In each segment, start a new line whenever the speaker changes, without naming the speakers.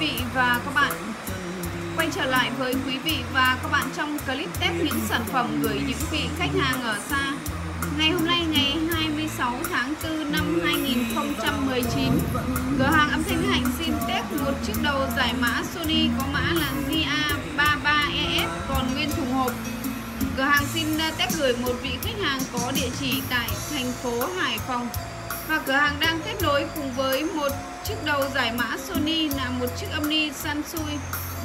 vị và các bạn. Quay trở lại với quý vị và các bạn trong clip test những sản phẩm gửi những vị khách hàng ở xa. Ngày hôm nay, ngày 26 tháng 4 năm 2019 Cửa hàng âm thanh Hạnh xin test một chiếc đầu giải mã Sony có mã là GA33ES còn nguyên thùng hộp. Cửa hàng xin à, test gửi một vị khách hàng có địa chỉ tại thành phố Hải Phòng. Và cửa hàng đang kết nối cùng với một chiếc đầu giải mã Sony chiếc âm ni Sansui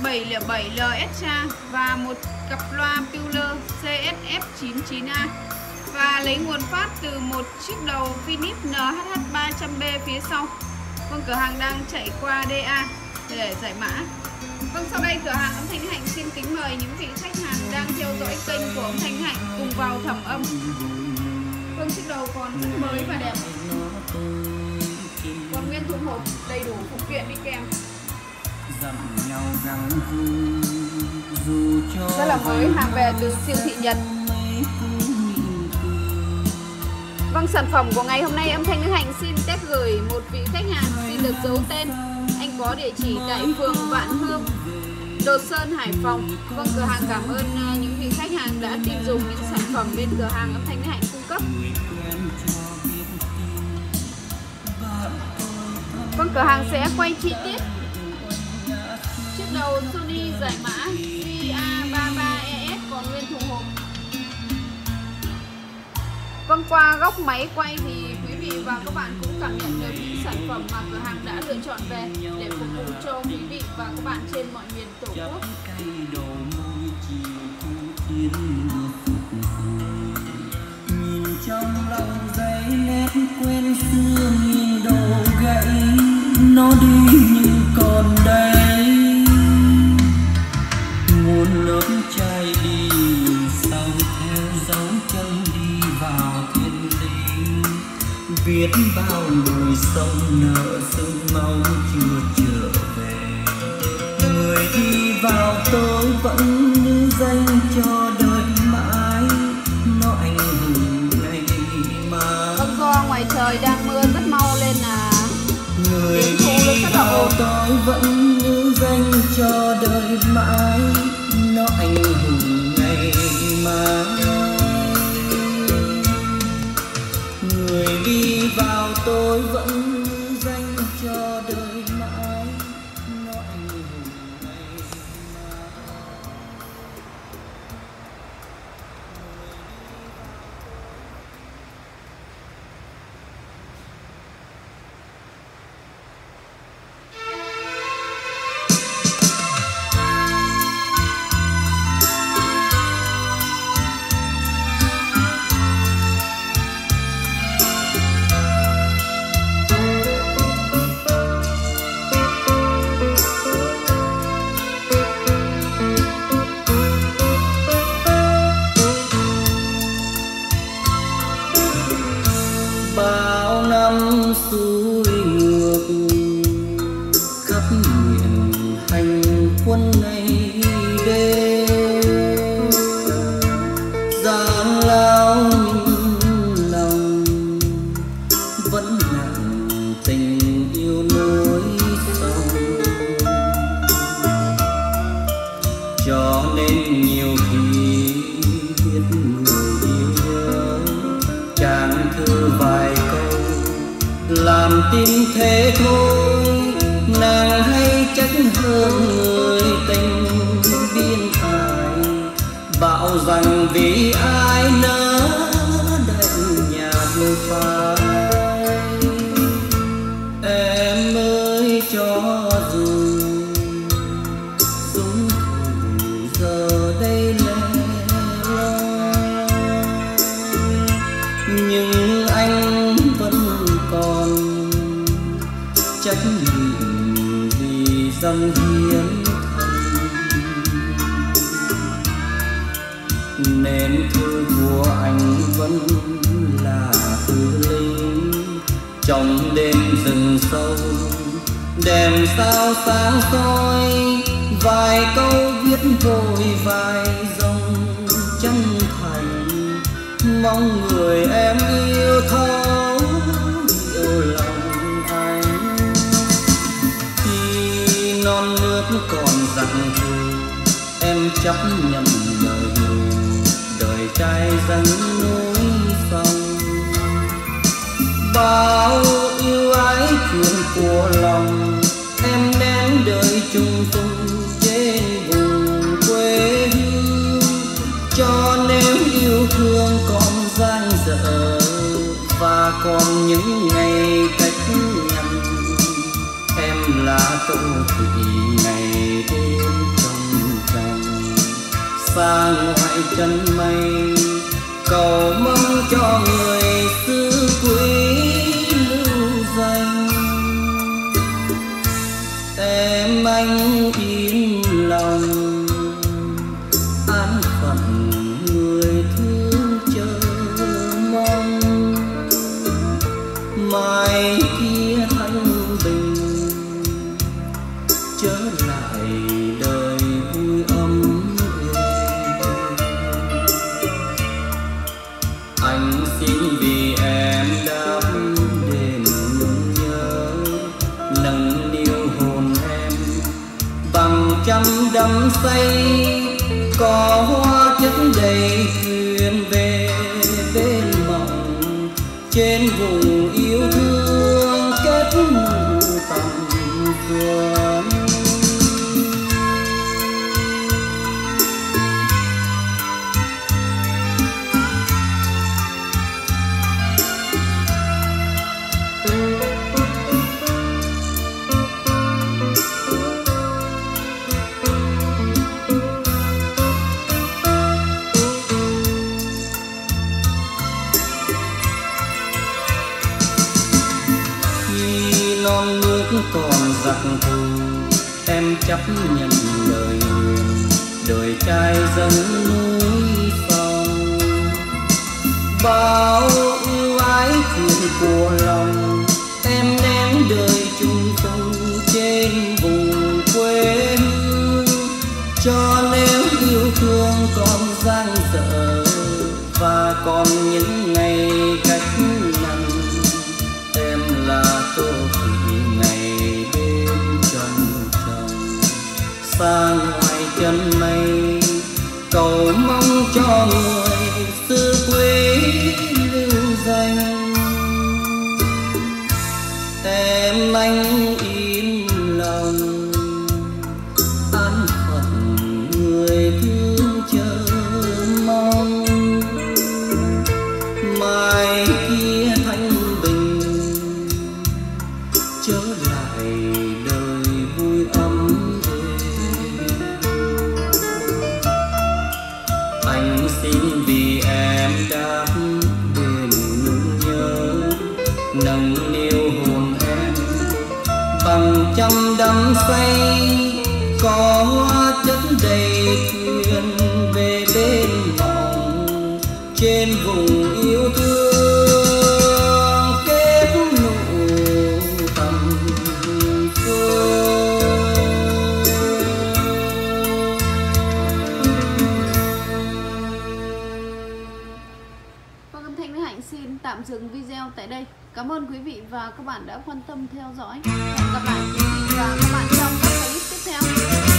707 LSA và một cặp loa Puller CSF99A và lấy nguồn phát từ một chiếc đầu Philips NHH300B phía sau. Vâng, cửa hàng đang chạy qua DA để giải mã. Vâng, sau đây cửa hàng âm thanh hạnh xin kính mời những vị khách hàng đang theo dõi kênh của âm thanh hạnh cùng vào thẩm âm. Vâng, chiếc đầu còn rất mới và đẹp. Còn nguyên thùng hộp đầy đủ phụ kiện đi kèm. Rất là mới, hàng về từ siêu thị Nhật. Vâng, sản phẩm của ngày hôm nay âm thanh Đức Hạnh xin test gửi một vị khách hàng xin được giấu tên. Anh có địa chỉ tại phường Vạn Hương, Đồ Sơn, Hải Phòng. Vâng, cửa hàng cảm ơn ờ, những vị khách hàng đã tin dùng những sản phẩm bên cửa hàng âm thanh Đức Hạnh cung cấp. Vâng, cửa hàng sẽ quay chi tiết đầu Sony giải mã GA33ES còn nguyên thùng hộp. Vâng, qua góc máy quay thì quý vị và các bạn cũng cảm nhận được những sản phẩm mà cửa hàng đã lựa chọn về để phục vụ cho quý vị và các bạn trên mọi miền Tổ quốc.
Nhìn trong lòng giấy nét quên xưa nhìn đồ gãy nó đi như còn đây biết bao người sông nợ sương máu chưa trở về. Người đi vào tôi vẫn như danh cho đời mãi nó anh hùng ngày mai.
Vâng, do ngoài trời đang mưa rất mau nên là
người đi
lên
vào tôi vẫn đêm gian lao nhưng lòng vẫn nặng tình yêu nỗi sâu cho nên nhiều khi biết người yêu chàng thư vài câu làm tim thế thôi nàng hay trách hơn người tình bằng vì ai nỡ đành nhạt phai. Em ơi, cho dù súng giờ đây lẻ loi. Nhưng anh vẫn còn trách nhiệm vì dâng hiến nên thư của anh vẫn là thư linh. Trong đêm rừng sâu, đèn sao sáng soi, vài câu viết vội vài dòng chân thành. Mong người em yêu thấu yêu lòng anh. Khi non nước còn dặn thù em chấp nhận trai dâng núi sông. Bao yêu ái chuyện của lòng, em nén đời chung tung trên vùng quê hương. Cho nếu yêu thương còn giang dở, và còn những ngày cách nhằn. Em là tổ thủy ngày đêm vàng hoại chân mây, cầu mong cho người xứ quý lưu danh. Em anh yêu xây có chấp nhận đời, đời trai dâng núi sông bao yêu ái chuyện của lòng em anh im lòng an phận người thương chờ mong. Mai kia thanh bình, trở lại đời. Bằng đắm say có hoa chất đầy thuyền về bên mộng trên vùng yêu thương kết nụ tầm
Vâng, âm thanh Mỹ Hạnh xin tạm dừng video tại đây. Cảm ơn quý vị và các bạn đã quan tâm theo dõi. Hẹn gặp lại quý vị và các bạn trong các clip tiếp theo.